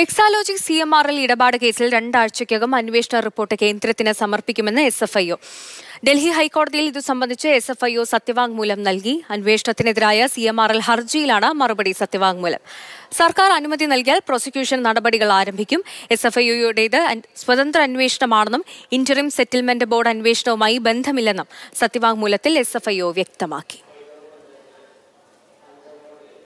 Exalogic C M R L ഇടപാട് കേസിൽ രണ്ടാഴ്ചയ്ക്കകം അന്വേഷണ റിപ്പോർട്ട് കേന്ദ്രത്തിന് സമർപ്പിക്കുമെന്ന് S F I O Delhi ഹൈക്കോടതിയിൽ ഇതു സംബന്ധിച്ച് എസ് എഫ് ഐ ഒ സത്യവാങ്മൂലം നൽകി. അന്വേഷണത്തിനെതിരായ സി എം ആർ എൽ ഹർജിയിലാണ് മറുപടി സത്യവാങ്മൂലം. സർക്കാർ അനുമതി നൽകിയാൽ പ്രോസിക്യൂഷൻ നടപടികൾ ആരംഭിക്കും. എസ് എഫ് ഐ ഒയുടേത് സ്വതന്ത്ര അന്വേഷണമാണെന്നും ഇന്ററിം സെറ്റിൽമെന്റ് ബോർഡ് അന്വേഷണവുമായി ബന്ധമില്ലെന്നും സത്യവാങ്മൂലത്തിൽ എസ് എഫ് ഐ ഒ വ്യക്തമാക്കി.